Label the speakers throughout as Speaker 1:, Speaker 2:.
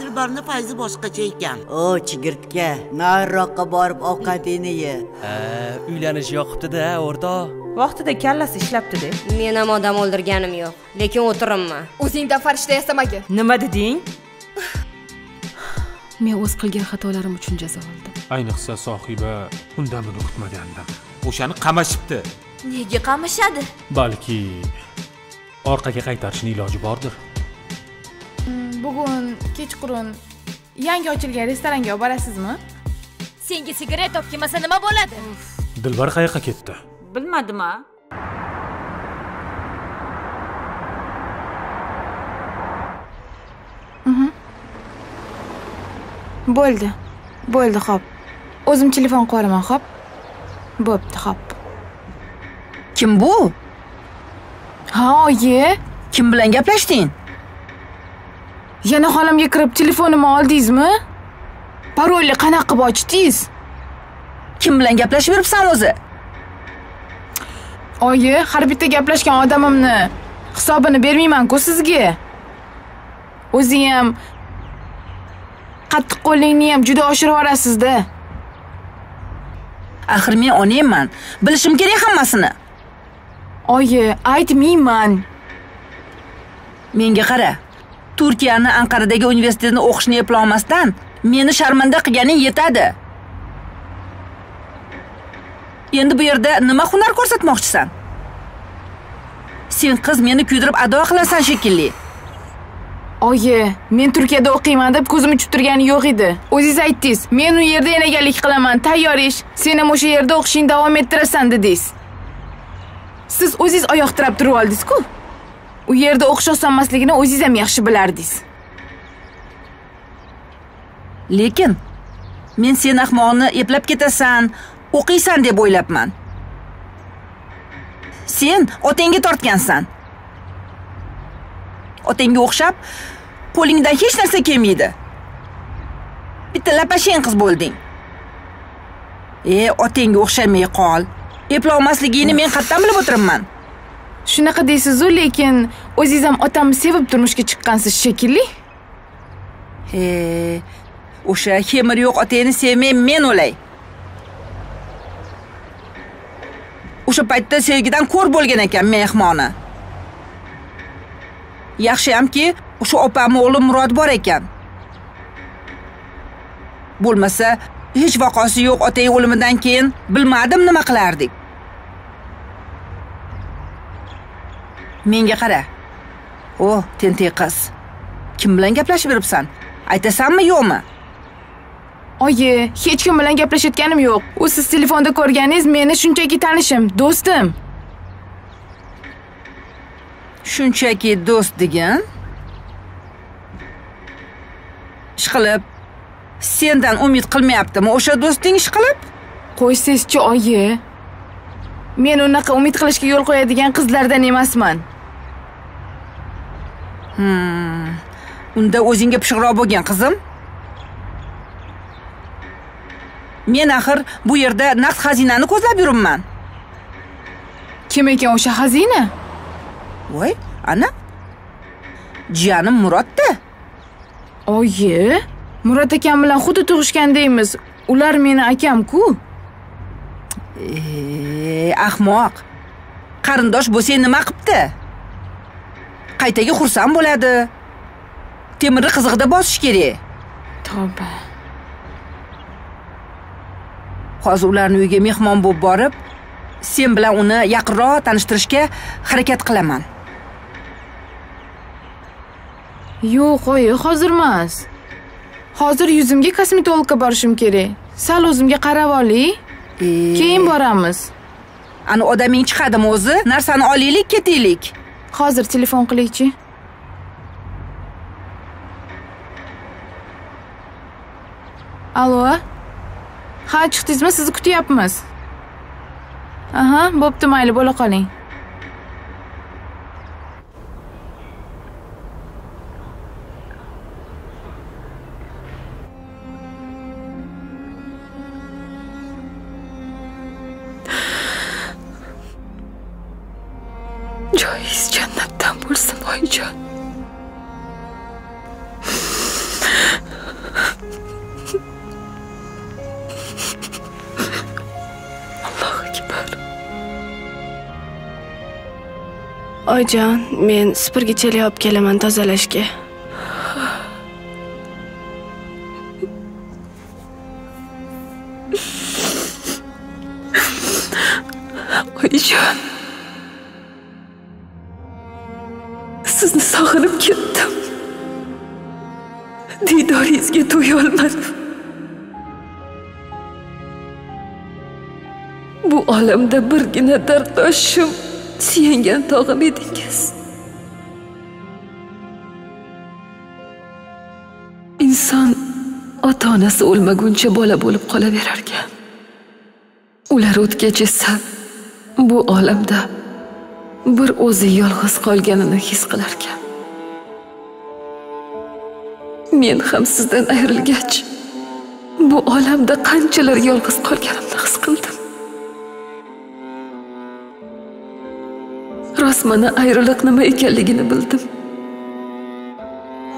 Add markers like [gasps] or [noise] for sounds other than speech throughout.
Speaker 1: dilbarni fayzi boshqacha ekan.
Speaker 2: O chigirtka nariroqqa borib ovqatingni ye.
Speaker 3: Ha uylanish yoqibdi-da o'rtoq
Speaker 4: vaqtida kallasi ishlabdi-da
Speaker 5: men ham odam o'ldirganim yo'q lekin o'tirimman.
Speaker 6: O'zingdan farishta yasamagin
Speaker 4: nima deding?
Speaker 7: Men o'z qilgan xatolarim uchun jazo oldim.
Speaker 8: Ayniqsa sohiba undan buni kutmagandim
Speaker 9: o'shani qamashibdi.
Speaker 6: Nega qamashadi?
Speaker 8: Balki orqaga qaytarishni iloji bordir
Speaker 10: bugun kechqurun yangi ochilgan restoranga olib borasizmi?
Speaker 6: Senga sigaret olib kelmasa nima bo'ladi?
Speaker 8: Dilbar qayoqqa ketdi?
Speaker 4: Bilmadim a
Speaker 10: bo'ldi. Bo'ldi xo'p. O'zim telefon qilib yuboraman xo'p. Bo'pti xo'p.
Speaker 11: Kim bu?
Speaker 10: Ha oyi.
Speaker 11: Kim bilan gaplashding
Speaker 10: yana xolamga kirib telefonimni oldingizmi? Parolni qanaqa qilib ochdingiz?
Speaker 11: Kim bilan gaplashib yuribsan o'zi?
Speaker 10: Oyi har bitta gaplashgan odamimni hisobini bermayman-ku sizga. O'ziyam qattiq qo'llikni ham juda oshirib yuborasiz-da
Speaker 11: axir men onangman bilishim kerak hammasini.
Speaker 10: Oyi aytmayman.
Speaker 11: Menga qara turkiyani anqaradagi universitetni o'qishni eplolmasdan meni sharmanda qilganing yetadi. Endi bu yerda nima hunar ko'rsatmoqchisan? Sen qiz meni kuydirib ado qilasan shekilli.
Speaker 10: Oyi men turkiyada o'qiyman deb ko'zim uchib turgani yo'q edi. O'zingiz aytdingiz men u yerda enagalik qilaman tayyor ish. Sen ham o'sha yerda o'qishingni davom ettirasan dedingiz. Siz o'zingiz oyoq tirab turib oldingiz-ku. U yerda o'qish emasligini o'zingiz ham yaxshi bilardingiz.
Speaker 11: Lekin men sen ahmoqni eplab ketasan o'qiysan deb o'ylabman. Sen otangga tortgansan. Otangga o'xshab qo'lingdan hech narsa kelmaydi. Bitta lapashang qiz bo'lding. E otangga o'xshamay qol. Eplolmasligingni men qayerdan bilib o'tiribman.
Speaker 10: Shunaqa deysizu lekin o'zingiz ham otamni sevib turmushga chiqqansiz shekilli?
Speaker 11: He o'sha kemir yo'q otangni sevmay men o'lay. O'sha paytda sevgidan ko'r bo'lgan ekan mehmoni. Yaxshiyamki o'sha opamni o'g'li murod bor ekan. Bo'lmasa hech vaqosi yo'q otang o'limidan keyin bilmadim nima qilardik. Menga qara. O tentak qiz. Kim bilan gaplashib yuribsan? Aytasanmi yo'qmi?
Speaker 10: Oyi hech kim bilan gaplashayotganim yo'q. U siz telefonda ko'rganingiz meni shunchaki tanishim do'stim.
Speaker 11: Shunchaki do'st degan ishqilib sendan umid qilmayaptimi o'sha do'sting ishqilib
Speaker 10: qo'ysangizchi oyi men unaqa umid qilishga yo'l qo'yadigan qizlardan emasman.
Speaker 11: Unda o'zingga pishiqroq bo'lgin qizim. Men axir bu yerda naqd xazinani ko'zlab yuribman.
Speaker 10: Kim ekan o'sha xazina?
Speaker 11: Voy ana. Jiyanim murodda
Speaker 10: oyi murod akam bilan xuddi tug'ishgandaymiz ular meni akamku
Speaker 11: e, ahmoq. Qarindosh bo'lsang nima qilibdi qaytaga xursand bo'ladi. Temirni qizig'ida bosish kerak.
Speaker 10: Tavba.
Speaker 11: Hozir ularni uyiga mehmon bo'lib borib sen bilan uni yaqinroq tanishtirishga harakat qilaman.
Speaker 10: Yo'q oyi hozir emas hozir yuzimga kosmetologga borishim kerak. Sal o'zimga qarab olay keyin boramiz.
Speaker 11: Ani odaming chiqadimi o'zi? Narsani olaylik ketaylik
Speaker 10: hozir telefon qilaychi allo ha chiqdingizmi sizni kutyapmiz aha bo'pti mayli bo'la qoling
Speaker 7: onajon men supurgichali olib kelaman tozalashga.
Speaker 9: Oyijon. Sizni sog'inib ketdim. Diydoringizga to'yolmadim. Bu olamda birgina dardoshim suyangan tog'im onasi o'lmaguncha bola bo'lib qolaverarkan. Ular o'tgach esa bu olamda bir o'zi yolg'iz qolganini his qilarkan. Men ham sizdan ayrilgach bu olamda qanchalar yolg'iz qolganimni his qildim. Rost mana ayriliq nima ekanligini bildim.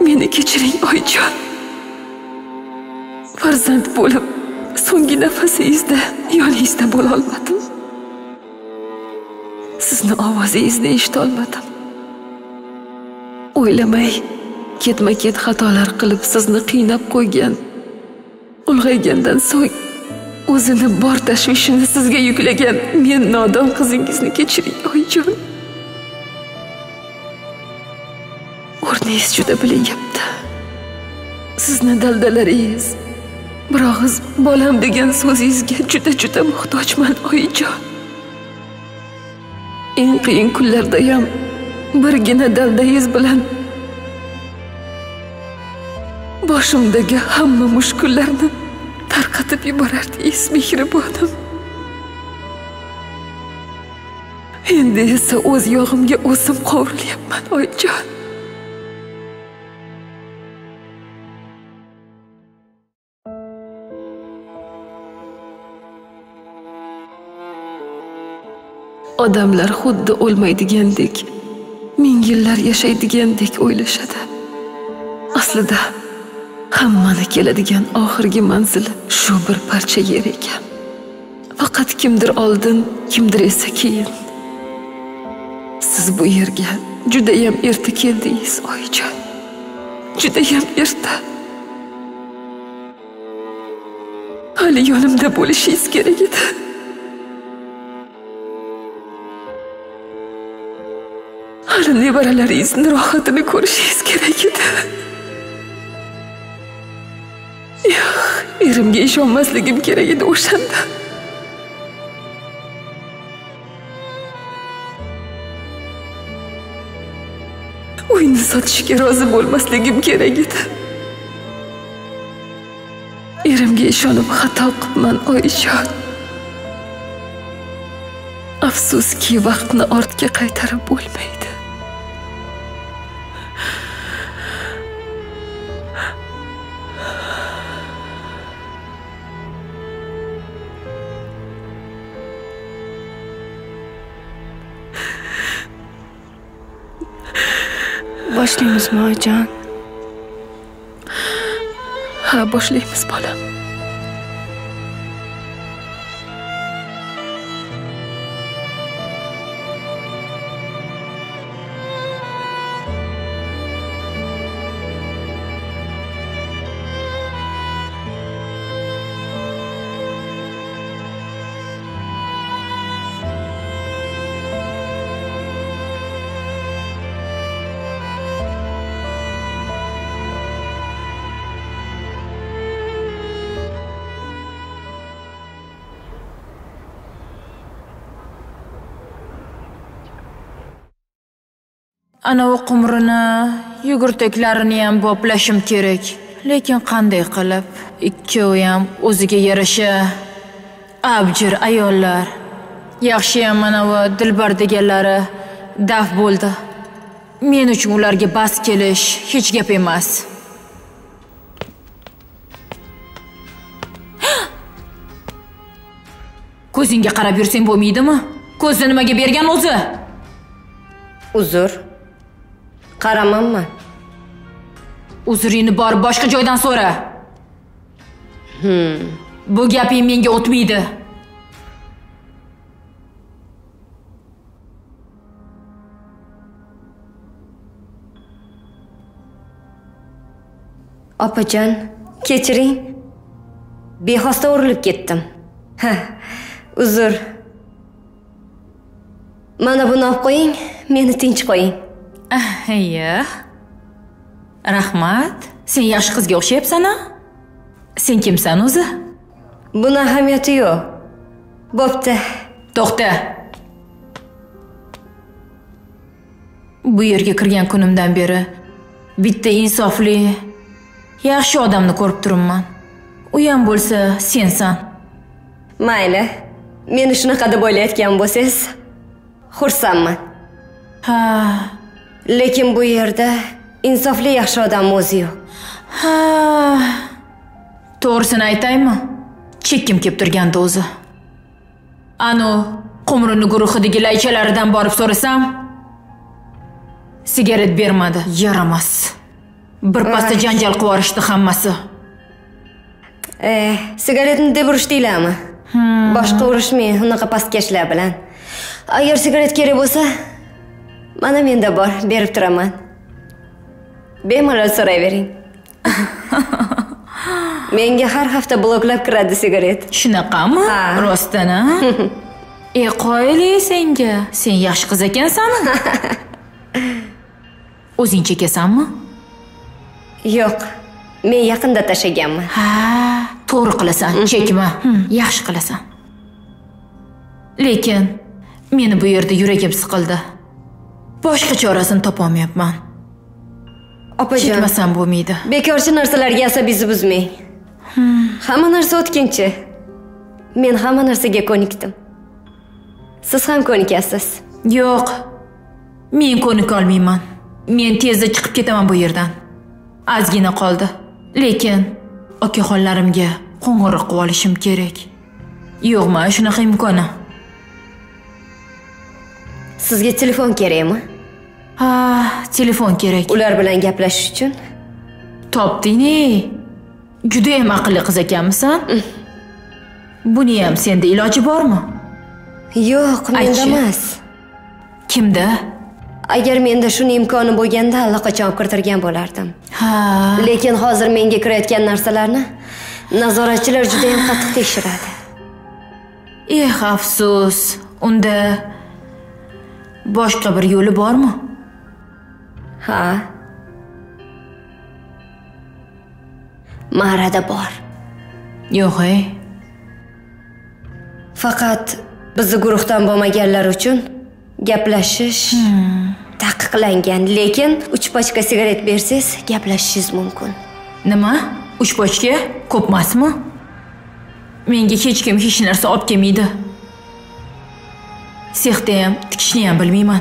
Speaker 9: Meni kechiring oyijon farzand bo'lib so'nggi nafasingizda yoningizda bo'lolmadim sizni ovozingizni eshitolmadim o'ylamay ketma ket xatolar qilib sizni qiynab qo'ygan ulg'aygandan so'ng o'zini bor tashvishini sizga yuklagan men nodon qizingizni kechiring oyijon. O'rningiz juda bilinyapti sizni daldalaringiz bir og'iz bolam degan so'zingizga juda juda muhtojman oyijon. Eng qiyin kunlardayam birgina daldangiz bilan boshimdagi hamma mushkullarni tarqatib yuborardingiz mehribonim endi esa o'z yog'imga o'zim qovurilyapman oyijon. Odamlar xuddi o'lmaydigandek ming yillar yashaydigandek o'ylashadi. Aslida hammani keladigan oxirgi manzili shu bir parcha yer ekan. Faqat kimdir oldin kimdir esa keyin. Siz bu yerga judayam erta keldingiz oyijon. Judayam erta. Hali yonimda bo'lishingiz kerak edi. Hali nevaralaringizni rohatini ko'rishingiz kerak edi. Yo'q erimga ishonmasligim kerak edi o'shanda. Uyni sotishga rozi bo'lmasligim kerak edi. Erimga ishonib xato qilibman oyijon afsuski vaqtni ortga qaytarib bo'lmaydi.
Speaker 7: Boshlaymizmi oyijon
Speaker 9: ha boshlaymiz bolam
Speaker 4: anavi qumrini yugurtaklarini ham boplashim kerak. Lekin qanday qilib? Ikkovi ham o'ziga yarasha abjir ayollar. Yaxshiyam manavi dilbar deganlari daf bo'ldi. Men uchun ularga bas kelish hech gap emas. [gasps] Ko'zingga qarab yursang bo'lmaydimi? Ko'zni nimaga bergan o'zi?
Speaker 5: Uzr. Qaramanman.
Speaker 4: Uzringni borib boshqa joydan so'ra. Hmm. Bu gaping menga o'tmaydi.
Speaker 5: Opajon, kechiring. Bexosda urilib ketdim. Ha, uzr. Mana buni olib qo'ying, meni tinch qo'ying. [laughs]
Speaker 4: iya. Rahmat. Sen yaxshi qizga o'xshayapsan-a? Sen kimsan o'zi?
Speaker 5: buni ahamiyati yo'q bo'pti
Speaker 4: To'xta. Bu yerga kirgan kunimdan beri bitta insofli, yaxshi odamni ko'rib turibman. U ham bo'lsa sensan.
Speaker 5: mayli meni shunaqa deb o'ylayotgan bo'lsangiz xursandman
Speaker 4: Ha,
Speaker 5: lekin bu yerda insofli yaxshi odam o'zi yo'q
Speaker 4: ha. To'g'risini aytaymi? Chekkim kelib turgandi o'zi. Anu, qumrini guruhidagi laychalaridan borib so'rasam, sigaret bermadi. Yaramas. Bir pasda
Speaker 5: Voy.
Speaker 4: janjal qilib yuborishdi hammasi.
Speaker 5: e, sigaretni deb urishdinglarmi boshqa urushmang unaqa pastkashlar bilan agar sigaret kerak bo'lsa mana menda bor berib turaman bemalol so'rayvering [laughs] menga har hafta bloklab kiradi sigaret
Speaker 4: Shunaqami?
Speaker 5: Ha.
Speaker 4: Rostdan a? [laughs] E qoyili senga. Sen yaxshi qiz ekansan. [laughs] O'zing chekasanmi?
Speaker 5: yo'q men yaqinda tashlaganman
Speaker 4: Ha, to'g'ri qilasan, chekma. Hm, yaxshi qilasan. Lekin meni bu yerda yuragim siqildi. Boshqa chorasini topolmayapman.
Speaker 5: opajon
Speaker 4: Chekmasam bo'lmaydi.
Speaker 5: bekorchi narsalarga asabingizni buzmang hamma narsa o'tkinchi men hamma narsaga ko'nikdim siz ham ko'nikasiz
Speaker 4: Yo'q. Men ko'nika olmayman. Men tezda chiqib ketaman bu yerdan. Ozgina qoldi. Lekin okaxonlarimga qo'ng'iroq qilib olishim kerak. Yo'qmi shunaqa imkoni?
Speaker 5: sizga telefon kerakmi
Speaker 4: Ha, telefon kerak.
Speaker 5: ular bilan gaplashish uchun
Speaker 4: Topding-ey. Juda ham aqlli qiz ekanmisan? Buni ham senda iloji bormi?
Speaker 5: yo'q menda emas
Speaker 4: Kimda?
Speaker 5: agar menda shuni imkoni bo'lganda allaqachon kirtirgan bo'lardim
Speaker 4: Ha,
Speaker 5: lekin hozir menga kirayotgan narsalarni nazoratchilar juda ham qattiq tekshiradi
Speaker 4: eh afsus. Unda boshqa bir yo'li bormi?
Speaker 5: Ha marada bor
Speaker 4: Yo'q-ey.
Speaker 5: faqat bizni guruhdan bo'lmaganlar uchun gaplashish taqiqlangan lekin uch pachka sigaret bersangiz gaplashishingiz mumkin
Speaker 4: Nima? Uch bochka? Ko'pmasmi? Menga hech kim hech narsa olib kelmaydi. Sexda ham, tikishni ham bilmayman.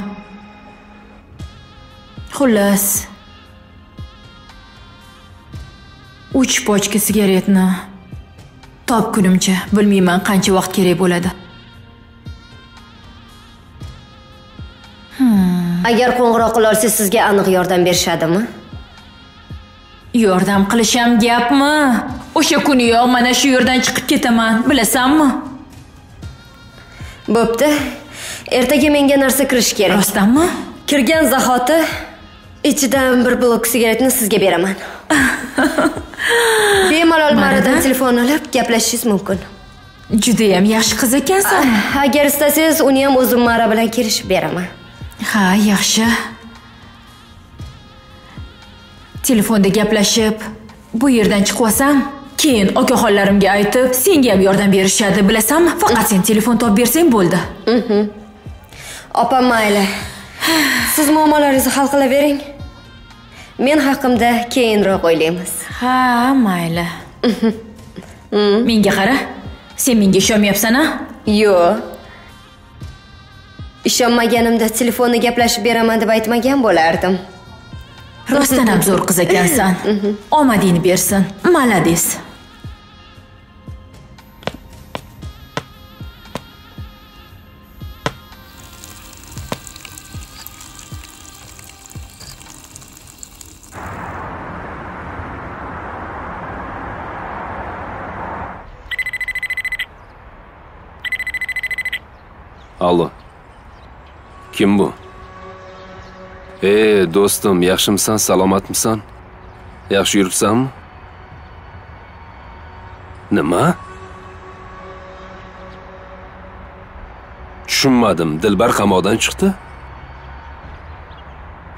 Speaker 4: Xullas. Uch bochka sigaretni topgunimcha bilmayman qancha vaqt kerak bo'ladi.
Speaker 5: agar qo'ng'iroq qila olsangiz sizga aniq yordam berishadimi
Speaker 4: Yordam qilisham gapmi? O'sha kuniyoq mana shu yerdan chiqib ketaman, bilasanmi?
Speaker 5: bo'pti ertaga menga narsa kirishi kerak
Speaker 4: Rostdanmi?
Speaker 5: kirgan zahoti ichidan bir blok sigaretni sizga beraman [laughs] bemalol maradan telefon olib gaplashishingiz mumkin
Speaker 4: Juda ham yaxshi qiz ekansan.
Speaker 5: agar istasangiz uni ham o'zim mara bilan kelishib beraman
Speaker 4: Ha, yaxshi. Telefonda gaplashib, bu yerdan chiqib olsam, keyin okaxonlarimga aytib, senga ham yordam berishadi, bilasanmi? Faqat sen telefon topib bersang bo'ldi.
Speaker 5: opam mayli siz muammolaringizni hal qilavering men haqimda keyinroq o'ylaymiz
Speaker 4: Ha, mayli. Menga qara. Sen menga ishonmayapsan-a?
Speaker 5: yo'q ishonmaganimda telefonda gaplashib beraman deb aytmagan bo'lardim
Speaker 4: Rostdan ham zo'r qiz ekansan. [laughs] Omadingni bersin. Malades.
Speaker 12: Kim bu? E, do'stim, yaxshimisan, salomatmisan? Yaxshi yuribsanmi? nima tushunmadim dilbar qamoqdan chiqdi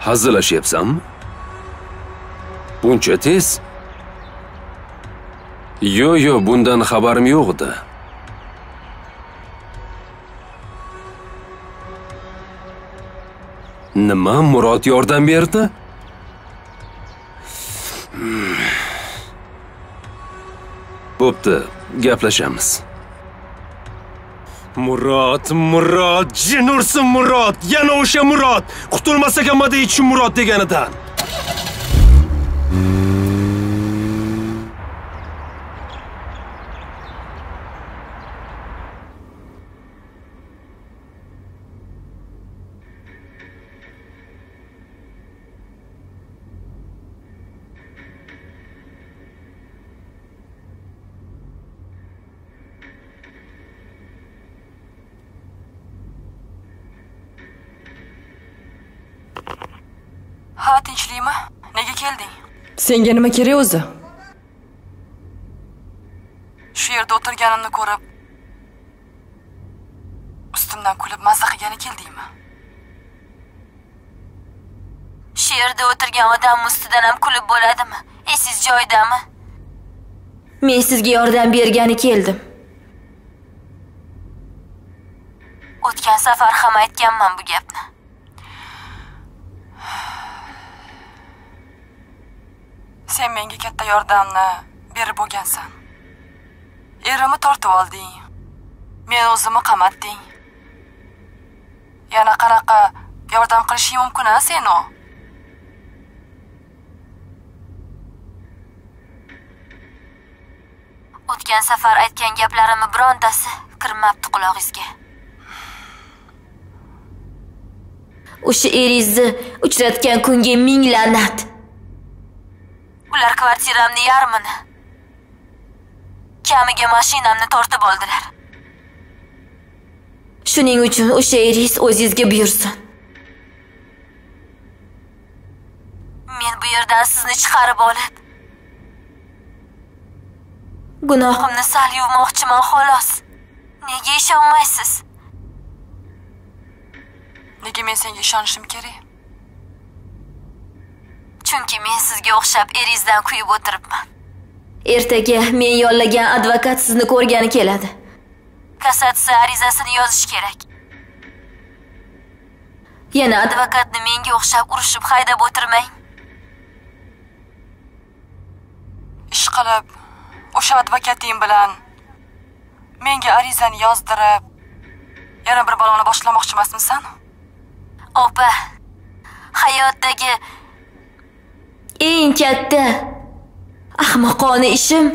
Speaker 12: hazillashyapsanmi buncha tez yo yo bundan xabarim yo'q edi nima murod yordam berdi bo'pti gaplashamiz murod murod jin ursin murod yana o'sha murod qutulmasak ham deychi murod deganidan
Speaker 13: senga nima kerak o'zi
Speaker 14: shu yerda o'tirganimni ko'rib ustimdan kulib mazza qilgani keldingmi
Speaker 4: Shu yerda o'tirgan odam ustidan ham kulib bo'ladimi? Esiz joyidami?
Speaker 15: Men sizga yordam bergani keldim.
Speaker 4: O'tgan safar ham aytganman bu gapni.
Speaker 14: Sen menga katta yordamni berib bo'lgansan erimni tortib olding men o'zimni qamatding yana qanaqa yordam qilishing mumkin a seni
Speaker 4: O'tgan safar aytgan gaplarimni birontasi kirmabdi qulog'ingizga.
Speaker 15: O'sha eringizni uchratgan kunga ming la'nat.
Speaker 4: Ular kvartiramni yarmini kamiga mashinamni tortib oldilar.
Speaker 15: Shuning uchun o'sha Iris o'zingizga buyursin.
Speaker 4: Men bu yerdan sizni chiqarib olib gunohimni sal yuvmoqchiman xolos. Nega ishonmaysiz?
Speaker 14: nega men senga ishonishim kerak
Speaker 4: Chunki men sizga o'xshab eringizdan kuyib o'tiribman.
Speaker 15: Ertaga men yollagan advokat sizni ko'rgani keladi.
Speaker 4: Kassatsiya arizasini yozish kerak.
Speaker 15: Yana
Speaker 4: Advokatni menga o'xshab urishib haydab o'tirmang.
Speaker 14: ish qilib o'sha advokating bilan menga arizani yozdirib yana bir baloni boshlamoqchimasmisan
Speaker 4: Opa, hayotdagi
Speaker 15: eng katta ahmoqona ishim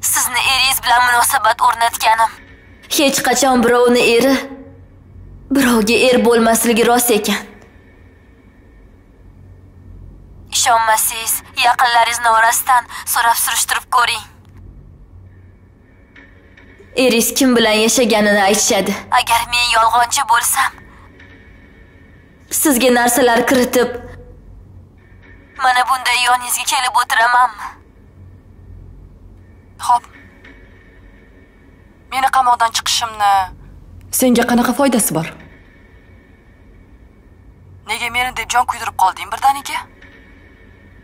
Speaker 4: sizni eringiz bilan munosabat o'rnatganim.
Speaker 15: hech qachon birovni eri birovga er bo'lmasligi rost ekan.
Speaker 4: Ishonmasangiz, yaqinlaringizni orasidan so'rab surishtirib ko'ring.
Speaker 15: Eringiz kim bilan yashaganini aytishadi.
Speaker 4: Agar men yolg'onchi bo'lsam,
Speaker 15: Sizga narsalar kiritib,
Speaker 4: mana bunday yoningizga kelib o'tiramanmi?
Speaker 14: Xo'p. Meni qamoqdan chiqishimni
Speaker 13: senga qanaqa foydasi bor
Speaker 14: nega meni deb jon kuydirib qolding birdaniga?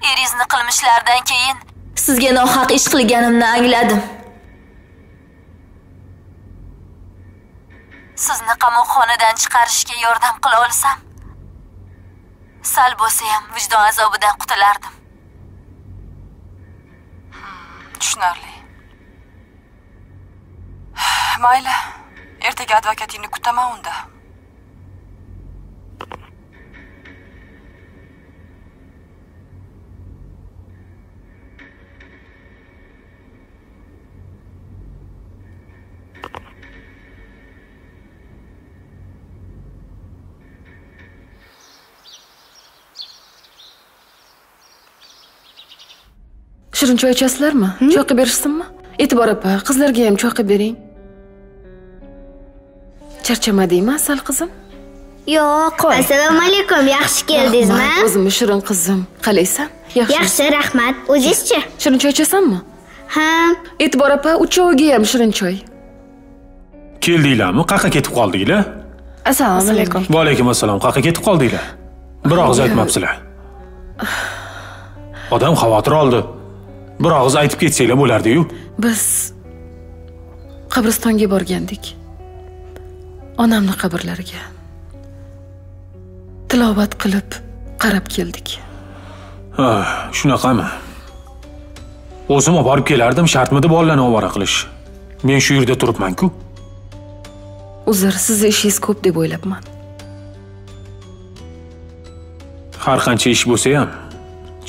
Speaker 4: Eringizni qilmishlaridan keyin
Speaker 15: sizga nohaq ish qilganimni angladim.
Speaker 4: sizni qamoqxonadan chiqarishga yordam qila olsam, sal bo'lsa ham vijdon azobidan qutulardim.
Speaker 14: Hmm, tushunarli. [sighs] Mayli, ertaga advokatingni kutaman unda.
Speaker 9: Shirin choy ichasizlarmi? Choy qilib berishsinmi? E'tibor opa qizlarga ham choy qilib bering charchamadingmi asal qizim.
Speaker 16: Yo'q. Assalomu alaykum. Yaxshi keldingizmi?
Speaker 9: O'zimni shirin qizim. Qalaysan yaxshi.
Speaker 16: Yaxshi, rahmat. O'zingizchi?
Speaker 9: shirin choy ichasanmi?
Speaker 16: Ha.
Speaker 9: E'tibor opa uchoviga ham shirin choy.
Speaker 8: Keldinglarmi? Qayerqa ketib qoldinglar?
Speaker 7: Assalomu alaykum.
Speaker 8: va alaykum assalom. Qayerqa ketib qoldinglar? Bir og'iz aytmabsizlar [sighs] odam xavotir oldi bir og'iz aytib ketsanglar bo'lardiyu.
Speaker 9: Biz qabristonga borgandik. Onamni qabrlariga tilovat qilib qarab keldik.
Speaker 8: Ah, shunaqami? O'zim olib borib kelardim shartmidi bolalarni ovora qilish? Men shu yerda turibman-ku.
Speaker 9: Uzr sizni ishingiz ko'p deb o'ylabman.
Speaker 8: Har qancha ish bo'lsa ham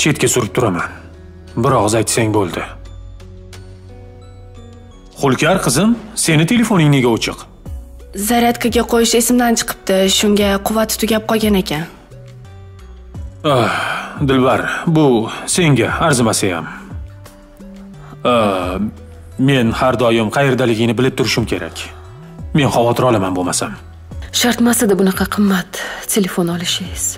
Speaker 8: chetga surib turaman bir og'iz aytsang bo'ldi. Xulkar qizim seni telefoning nega o'chiq?
Speaker 7: Zaryadkaga qo'yish esimdan chiqibdi shunga quvvati tugab qolgan ekan.
Speaker 8: Ah, dilbar bu senga arzimasa ham. Ah, men har doim qayerdaligingni bilib turishim kerak. Men xavotir olaman bo'lmasam.
Speaker 9: Shart emas edi bunaqa qimmat telefon olishingiz.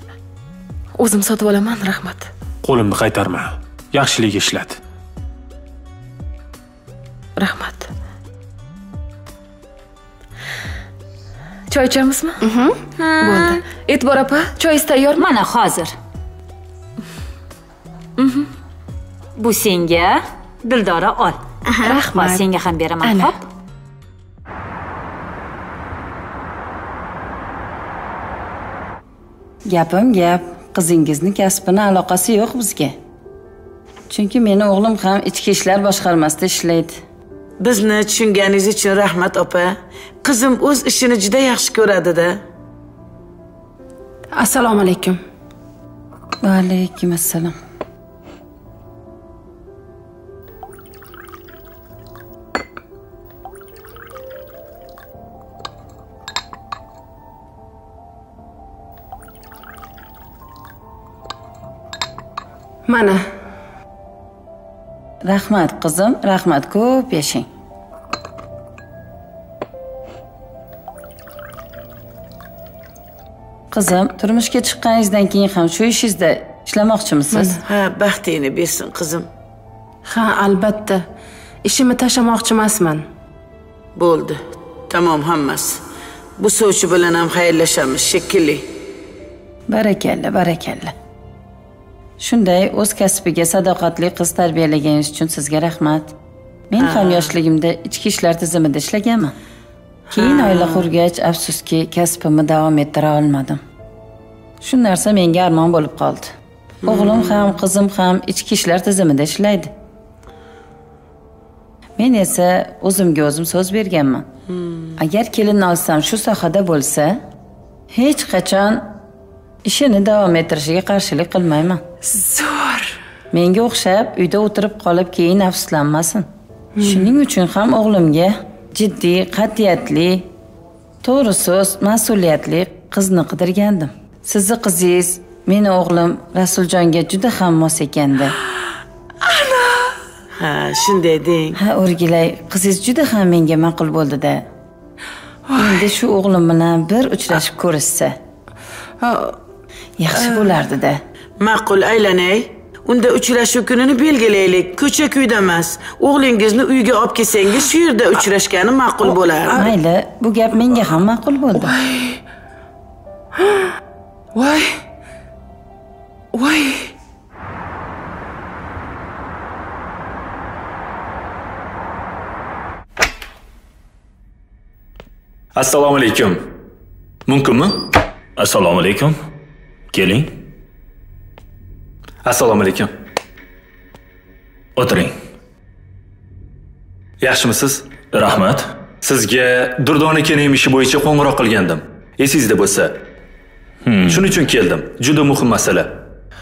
Speaker 9: O'zim sotib olaman rahmat.
Speaker 8: Qo'limni qaytarma yaxshilik ishlat
Speaker 9: rahmat. Choy ichamizmi? Bo'ldi. E'tibor opa choyingiz tayyormi
Speaker 6: mana hozir. Bu senga dildora ol. Rahmat. Senga ham beraman. Hop.
Speaker 17: Gapim gap, qizingizni kasbini aloqasi yo'q bizga. Chunki meni o'g'lim ham ichki ishlar boshqarmasida ishlaydi.
Speaker 1: Bizni tushunganingiz uchun rahmat opa. Qizim o'z ishini juda yaxshi ko'radi-da.
Speaker 7: assalomu alaykum
Speaker 17: Va alaykum assalom.
Speaker 7: mana
Speaker 17: Rahmat qizim, rahmat ko'p yashang. Qizim, turmushga chiqqaningizdan keyin ham shu ishingizda ishlamoqchimisiz?
Speaker 1: Ha, baxtingni bersin qizim.
Speaker 7: ha albatta ishimni tashlamoqchi emasman
Speaker 1: Bo'ldi. Tamom hammasi. Bu sovchi bilan ham xayrlashamiz shekilli.
Speaker 17: Barakalla, barakalla. Shunday o'z kasbiga sadoqatli qiz tarbiyalaganingiz uchun sizga rahmat. Men ham yoshligimda ichki ishlar tizimida ishlaganman. Keyin oila qurgach, afsuski, kasbimni davom ettira olmadim. Shu narsa menga armon bo'lib qoldi. O'g'lim ham, qizim ham ichki ishlar tizimida ishlaydi. Men esa o'zimga o'zim so'z berganman. Agar kelin olsam shu sohada bo'lsa, hech qachon ishini davom ettirishiga qarshilik qilmayman.
Speaker 7: Zo'r
Speaker 17: Menga o'xshab uyda o'tirib qolib keyin afsuslanmasin. Shuning uchun ham o'g'limga jiddiy, qat'iyatli, to'g'ri so'z, mas'uliyatli qizni qidirgandim. Sizni qizingiz, meni o'g'lim Rasuljonga juda ham mos ekanda.
Speaker 1: Ha, shunday deng.
Speaker 17: Ha, o'rgilay, qizingiz juda ham menga ma'qul bo'ldi-da. Endi shu o'g'lim bilan bir uchrashib ko'rishsa, yaxshi bo'lardi-da.
Speaker 1: Ma'qul aylanay. Unda uchrashuv kunini belgilaylik. Ko'cha kuyda emas. O'g'lingizni uyga olib kelsangiz, shu yerda uchrashgani ma'qul bo'lar.
Speaker 17: Mayli, bu gap menga ham ma'qul bo'ldi.
Speaker 7: voy voy
Speaker 18: assalomu alaykum mumkinmi assalomu alaykum keling assalomu alaykum. O'tiring. Yaxshimisiz? Rahmat. Sizga durdona kenim ishi bo'yicha qo'ng'iroq qilgandim. Esingizda bo'lsa. Shuning uchun keldim. Juda muhim masala.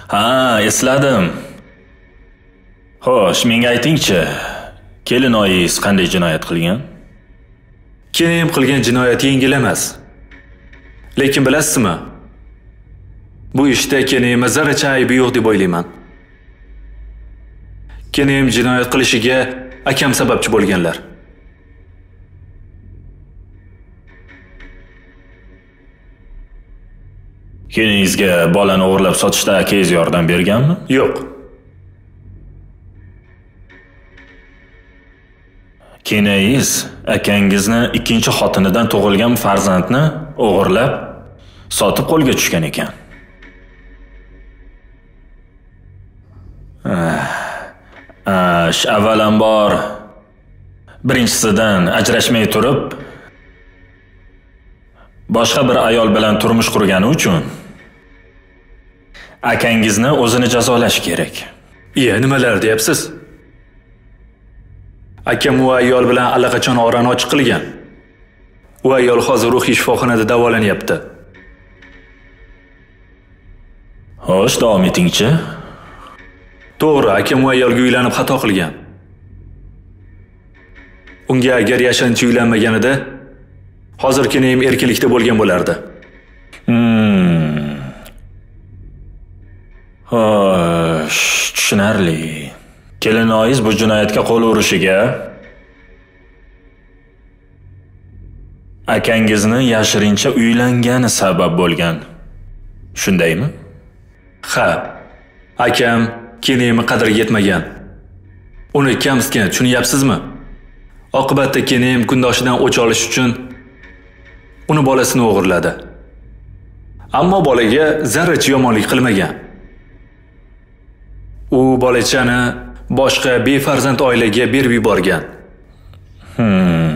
Speaker 18: Ha esladim. Xo'sh menga aytingchi. Kelinoyingiz qanday jinoyat qilgan? Kenim qilgan jinoyat yengil emas. Lekin bilasizmi bu ishda kenimni zarracha aybi yo'q deb o'ylayman. Kenim jinoyat qilishiga akam sababchi bo'lganlar. Keningizga bolani o'g'irlab sotishda akangiz yordam berganmi? Yo'q. Kenayingiz akangizni ikkinchi xotinidan tug'ilgan farzandni o'g'irlab sotib qo'lga tushgan ekan Ah, ah, sh- avvalambor birinchisidan ajrashmay turib boshqa bir ayol bilan turmush qurgani uchun akangizni o'zini jazolash kerak.
Speaker 8: Iya nimalar deyapsiz? Akam u ayol bilan allaqachon orani ochiq qilgan. U ayol hozir ruhiy shifoxonada davolanyapti.
Speaker 18: Xo'sh davom etingchi
Speaker 8: to'g'ri akam u ayolga uylanib xato qilgan unga agar yashirincha uylanmaganida hozir ham erkinlikda bo'lgan bo'lardi
Speaker 18: Hmm. Xo'sh, tushunarli. Kelinoyiz bu jinoyatga qo'l urishiga akangizni yashirincha uylangani sabab bo'lgan. Shundaymi?
Speaker 8: ha akam kenemi qadriga yetmagan. Uni kamsitgan tushunyapsizmi? Oqibatda kenem kundoshidan o'ch olish uchun uni bolasini o'g'irladi. Ammo bolaga zarracha yomonlik qilmagan. U bolachani boshqa befarzand oilaga berib yuborgan.
Speaker 18: Hmm.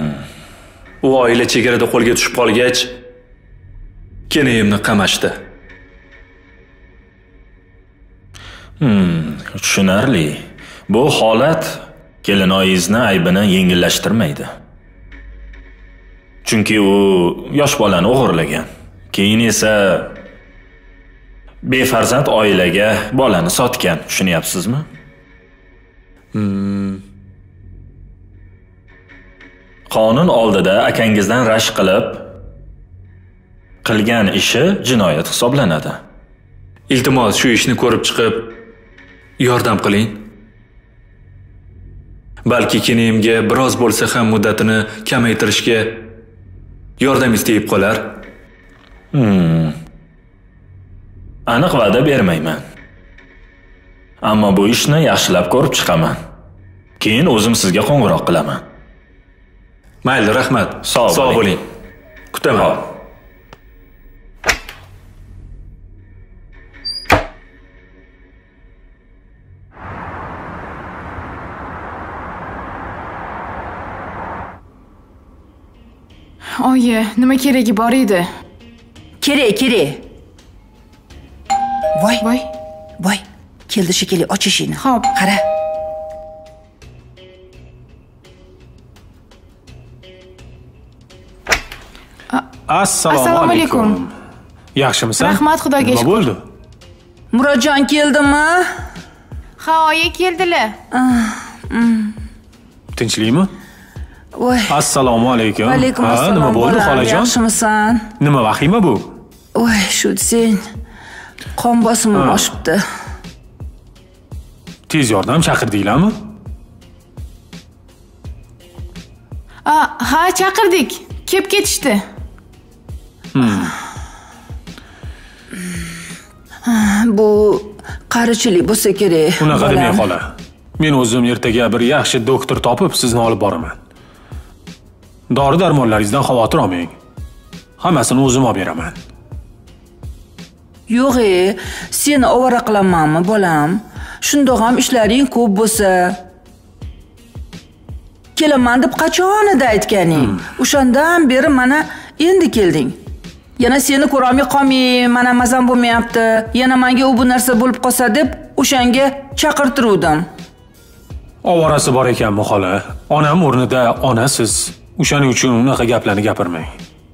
Speaker 8: u oila chegarada qo'lga tushib qolgach kenayimni qamashdi.
Speaker 18: Hmm, tushunarli. Bu holat kelinoyingizni aybini yengillashtirmaydi. Chunki u yosh bolani o'g'irlagan. Keyin esa befarzand oilaga bolani sotgan, tushunyapsizmi?
Speaker 8: Hmm.
Speaker 18: Qonun oldida akangizdan rashk qilib qilgan ishi jinoyat hisoblanadi.
Speaker 8: iltimos shu ishni ko'rib chiqib yordam qiling balki kenayimga biroz bo'lsa ham muddatini kamaytirishga yordamingiz tegib qolar
Speaker 18: Hmm. Aniq va'da bermayman. Ammo bu ishni yaxshilab ko'rib chiqaman. Keyin o'zim sizga qo'ng'iroq qilaman.
Speaker 8: mayli rahmat
Speaker 18: Sog' bo'ling
Speaker 8: kutaman
Speaker 10: oyi nima keragi bor edi?
Speaker 11: Kerak kerak voy.
Speaker 10: Voy.
Speaker 11: Voy. Keldi shekilli och eshikni
Speaker 10: ho'p.
Speaker 11: Qara.
Speaker 8: Assalomu
Speaker 10: Assalomu
Speaker 8: alaykum. Yaxshimisan?
Speaker 10: Rahmat, Xudoga
Speaker 8: nima
Speaker 10: shukr.
Speaker 8: bo'ldi?
Speaker 11: Murodjon keldimi?
Speaker 10: Ha oyi keldilar.
Speaker 8: Tinchlikmi
Speaker 11: voy
Speaker 8: assalomu alaykum.
Speaker 11: Alaykum
Speaker 8: ha
Speaker 11: assalom
Speaker 8: nima bo'ldi xolajon?
Speaker 11: yaxshimisan?
Speaker 8: Nima vahima bu?
Speaker 11: Voy shu desang qon bosimim oshibdi.
Speaker 8: Tez yordam chaqirdinglarmi
Speaker 10: A, ha chaqirdik. Kelib ketishdi.
Speaker 8: Hmm.
Speaker 11: bu qarichilik bo'lsa kerak
Speaker 8: unaqa demang xola. Men o'zim ertaga bir yaxshi doktor topib sizni olib boraman dori darmonlaringizdan xavotir olmang. Hammasini o'zim olib beraman.
Speaker 11: Yo'q seni ovora qilamanmi bolam? Shundoq ham ishlaring ko'p bo'lsa. Kelaman deb qachon edi aytganing o'shandan beri mana endi kelding. Yana seni ko'rolmay qolmay mana mazam bo'lmayapti. Yana manga u bu narsa bo'lib qolsa deb o'shanga chaqirtiruvdim.
Speaker 8: Ovorasi bor ekanmi xola? Onam o'rnida onasiz o'shaning uchun unaqa gaplarni gapirmang.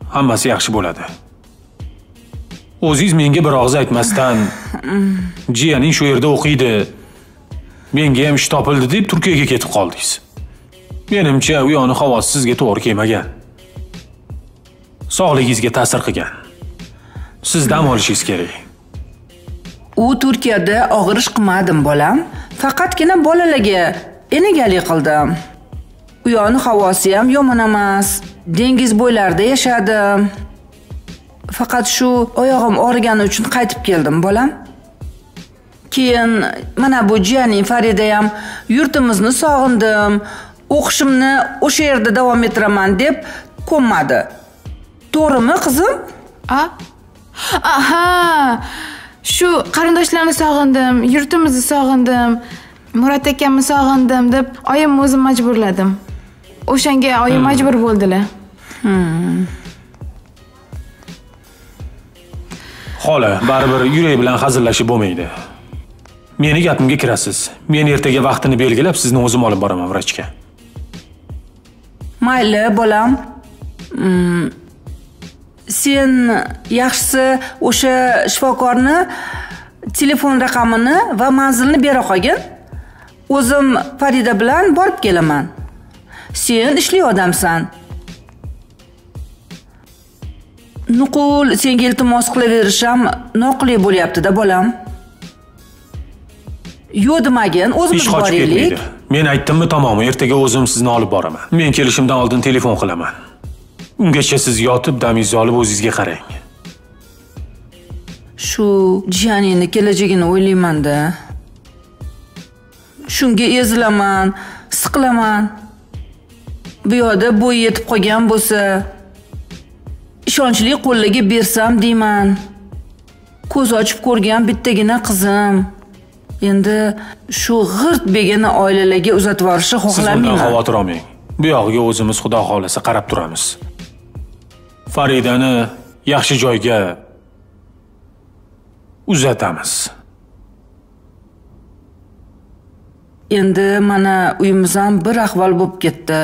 Speaker 8: Hammasi yaxshi bo'ladi. O'zingiz menga bir og'iz aytmasdan [laughs] jiyaning shu yerda o'qiydi. Menga ham ish topildi deb turkiyaga ketib qoldingiz. Menimcha u yoqni havosi sizga to'g'ri kelmagan. Sog'ligingizga ta'sir qilgan. Siz dam olishingiz kerak.
Speaker 11: U turkiyada og'ir ish qilmadim bolam. Faqatgina bolalarga enegalik qildim u yoqni havosi ham yomon emas. Dengiz bo'ylarida yashadim. Faqat shu oyog'im og'rigani uchun qaytib keldim bolam. Keyin mana bu jiyaning farida ham yurtimizni sog'indim. O'qishimni o'sha yerda davom ettiraman deb ko'nmadi. To'g'rimi qizim?
Speaker 10: A aha! Shu qarindoshlarni sog'indim yurtimizni sog'indim murod akamni sog'indim deb oyimni o'zim majburladim. O'shanga oyim
Speaker 8: Hmm.
Speaker 10: majbur bo'ldilar.
Speaker 8: Xola baribir yurak bilan hazillashib bo'lmaydi. Meni gapimga kirasiz. Men ertaga vaqtini belgilab sizni o'zim olib boraman vrachga.
Speaker 11: Mayli bolam. Mm, sen yaxshisi o'sha shifokorni telefon raqamini va manzilini bera qolgin. O'zim farida bilan borib kelaman sen ishli odamsan. Nuqul senga iltimos qilaverish ham noqulay bo'lyapti-da bolam. Yo'q demagin o'zimiz boraylik
Speaker 8: men aytdimmi tamom ertaga o'zim sizni olib boraman. Men kelishimdan oldin telefon qilaman. Ungacha siz yotib damingizni olib o'zingizga qarang.
Speaker 11: Shu jiyaningni kelajagini o'ylaymanda. Shunga ezilaman siqilaman bu yoqda bo'yi yetib qolgan bo'lsa ishonchli qo'llaga bersam deyman. Ko'z ochib ko'rgan bittagina qizim. Endi shu g'irt begona oilalarga uzatib yuborishni
Speaker 8: siz bundan
Speaker 11: xohlamayman.
Speaker 8: xavotir olmang. Bu yog'iga o'zimiz xudo xohlasa qarab turamiz. Faridani yaxshi joyga uzatamiz
Speaker 11: endi mana uyimiz ham bir ahvol bo'lib ketdi.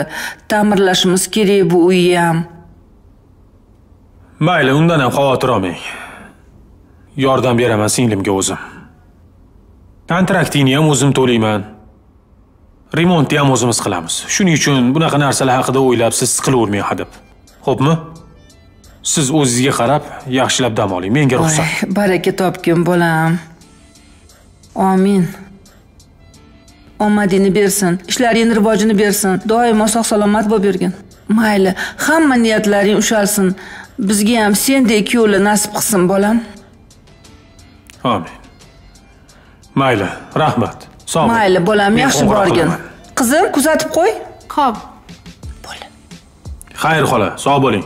Speaker 11: Ta'mirlashimiz kerak bu uyni ham.
Speaker 8: Mayli undan ham xavotir olmang. Yordam beraman singlimga o'zim. Kontraktini ham o'zim to'layman. Remontni ham o'zimiz qilamiz. Shuning uchun bunaqa narsalar haqida o'ylab siz siqilavermang hadeb. Xo'pmi? Siz o'zingizga qarab yaxshilab dam oling. Menga ruxsat.
Speaker 11: Baraka topgin bolam. Omin omadingni bersin ishlaringni rivojini bersin doimo sog' salomat bo'lib yurgin. Mayli hamma niyatlaring ushalsin. Bizga ham sendek kuyovlar nasib qilsin bolam.
Speaker 8: Amin. Mayli rahmat. Sog' bo'ling.
Speaker 11: mayli bolam yaxshi borgin. qizim kuzatib qo'y.
Speaker 10: Ho'p
Speaker 8: xayr xola sog' bo'ling.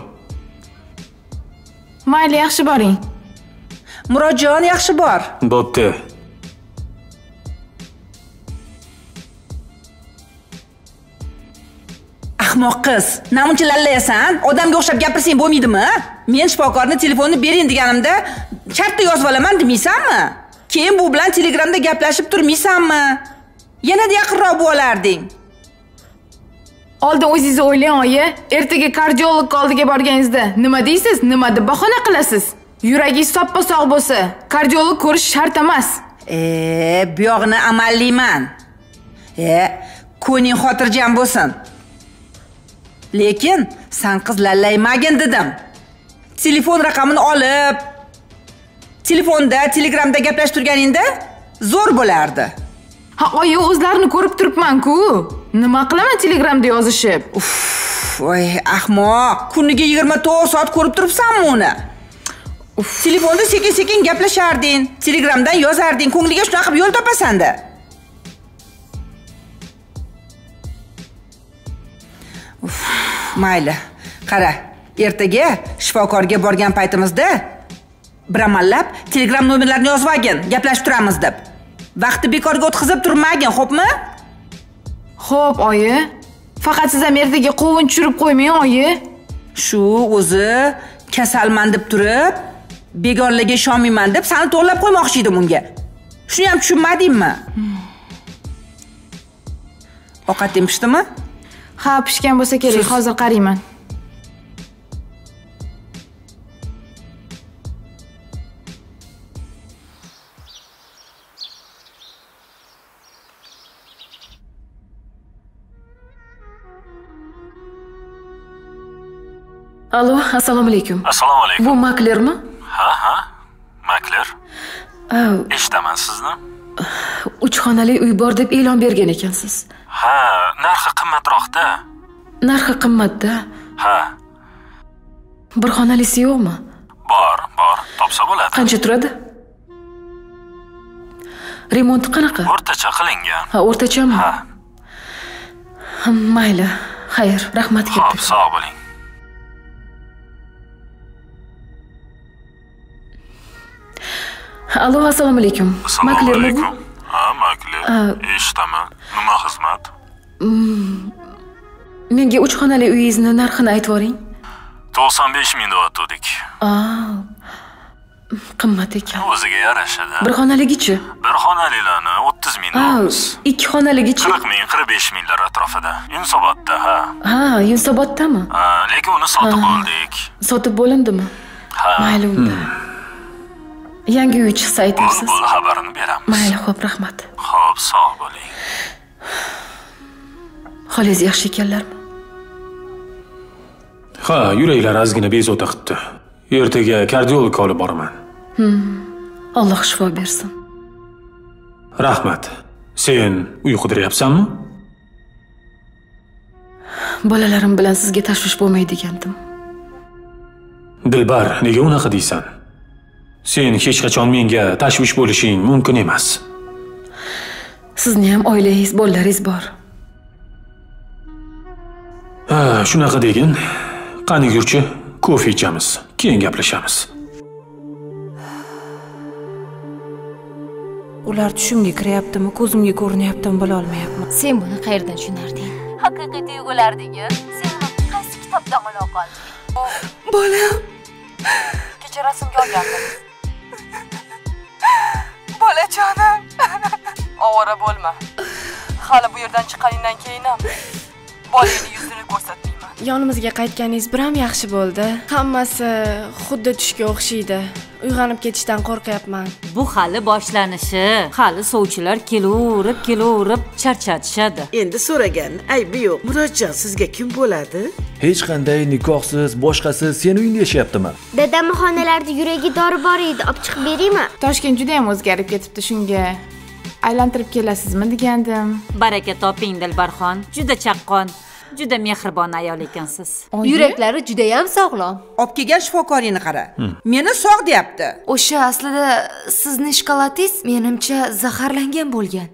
Speaker 10: Mayli yaxshi boring.
Speaker 11: Murodjon yaxshi bor.
Speaker 8: Bo'pti
Speaker 11: ahmoq qiz. Namuncha lallayasan? Odamga o'xshab gapirsang bo'lmaydimi men shifokorni telefonni bering deganimda shartta yozib olaman demaysanmi keyin bu bilan telegramda gaplashib turmaysanmi? Yanada yaqinroq bo'lib olarding
Speaker 10: oldin o'zingizni o'ylang oyi. Ertaga kardiolog oldiga borganingizda nima deysiz? Nima deb bahona qilasiz? Yuragingiz soppa sog' bo'lsa kardiolog ko'rish shart emas.
Speaker 11: E bu yog'ini amallayman e ko'ngling xotirjam bo'lsin lekin san qiz lallaymagin dedim. Telefon raqamini olib telefonda telegramda gaplashib turganingda zo'r bo'lardi.
Speaker 10: Ha oyi o'zlarini ko'rib turibman-ku. Nima qilaman telegramda yozishib?
Speaker 11: Voy ahmoq. Kuniga yigirma to'rt soat ko'rib turibsanmi uni? Telefonda sekin sekin gaplasharding telegramdan yozarding. Ko'ngliga shunaqa qilib yo'l topasanda Uf, mayli qara ertaga shifokorga borgan paytimizda bir amallab telegram nomerlarini yozib olgin gaplashib turamiz deb vaqtni bekorga o'tkazib turmagin xo'pmi
Speaker 10: Xo'p, oyi. Faqat siz ham ertaga qovun tushirib qo'ymang, oyi.
Speaker 11: Shu o'zi kasalman deb turib, begonlarga ishonmayman deb seni to'g'irlab qo'ymoqchi edim unga. Shuni ham tushunmadingmi? Ovqating pishdimi?
Speaker 10: Ha, pishgan bo'lsa kerak, hozir qarayman.
Speaker 9: Allo, assalomu alaykum.
Speaker 18: Assalomu alaykum.
Speaker 9: Bu maklermi?
Speaker 18: Ha, ha. Makler. Eshitaman sizni.
Speaker 9: Uch xonali uy bor deb e'lon bergan ekansiz.
Speaker 18: Ha, narxi qimmatroqda.
Speaker 9: Narxi qimmatda.
Speaker 18: Ha,
Speaker 9: Bir xonalisi yo'qmi?
Speaker 18: bor, bor. Topsa bo'ladi.
Speaker 9: Qancha turadi? Remonti qanaqa?
Speaker 18: O'rtacha qilingan.
Speaker 9: Ha, o'rtachami?
Speaker 18: Ha.
Speaker 9: mayli xayr rahmat katta
Speaker 18: sog' bo'ling.
Speaker 9: Allo assalomu alaykum maklermi bu
Speaker 18: Ha, makler. Eshitaman. Nima xizmat?
Speaker 9: Menga uch xonali uyingizni narxini aytib yuboring
Speaker 18: 95 ming deyotgandik.
Speaker 9: Qimmat ekan
Speaker 18: O'ziga yarashadi.
Speaker 9: bir xonaligichi
Speaker 18: Bir xonalilarni 30 ming
Speaker 9: ikki xonaligichi
Speaker 18: 40 ming, 45 minglar atrofida. Yunusobodda, ha.
Speaker 9: ha yunusoboddami
Speaker 18: Ha, lekin uni sotib oldik.
Speaker 9: sotib bo'lindimi
Speaker 18: Ha.
Speaker 9: mayli unda yangi uy chiqsa aytasiz
Speaker 18: Bo'ldi, xabarini beramiz.
Speaker 9: mayli xo'p rahmat
Speaker 18: Xo'p, sog' bo'ling.
Speaker 9: xolingiz yaxshi ekanlarmi
Speaker 8: Ha, yuraklari ozgina bezovta qilibdi. Ertaga kardiologga olib boraman.
Speaker 9: Hmm. alloh shifo bersin
Speaker 8: Rahmat. Sen uy qidiryapsanmi?
Speaker 9: bolalarim bilan sizga tashvish bo'lmaydi degandim
Speaker 8: Dilbar, nega unaqa deysan? Sen hech qachon menga tashvish bo'lishing mumkin emas.
Speaker 9: sizni ham oilangiz bolalaringiz bor.
Speaker 8: Ha, shunaqa degin. Qani yurchi, kofe ichamiz, keyin gaplashamiz.
Speaker 19: ular tushimga kiryaptimi ko'zimga ko'rinyaptimi bilolmayapman
Speaker 20: sen buni qayerdan tushunarding?
Speaker 4: Haqiqiy tuyg'ulardagi sen qaysi kitobdan o'ylab qolding
Speaker 19: bolam.
Speaker 14: Kecha rasmga olgandim bolajonim [laughs] ovora bo'lma. Hali bu yerdan chiqqaningdan keyin ham bolangni yuzini ko'rsatmayman
Speaker 7: yonimizga qaytganingiz biram yaxshi bo'ldi hammasi xuddi tushga o'xshaydi uyg'onib ketishdan qo'rqyapman
Speaker 21: Bu hali boshlanishi. Hali sovchilar kelaverib, kelaverib charchatishadi.
Speaker 1: Endi so'ragan aybi yo'q. Murodjon sizga kim bo'ladi?
Speaker 22: hech qanday nikohsiz boshqasi seni uyingda yashayaptimi
Speaker 16: Dadam xonalarda yuragi dori bor edi, olib chiqib beraymi?
Speaker 10: toshkent juda ham o'zgarib ketibdi shunga aylantirib kelasizmi degandim
Speaker 21: Baraka toping Dilbarxon. Juda chaqqon, juda mehribon ayol ekansiz.
Speaker 6: Yuraklari judayam sog'lom.
Speaker 11: Olib kelgan shifokoringni qara. Meni sog' deyapti.
Speaker 6: O'sha aslida sizning shokoladingiz menimcha zaharlangan bo'lgan.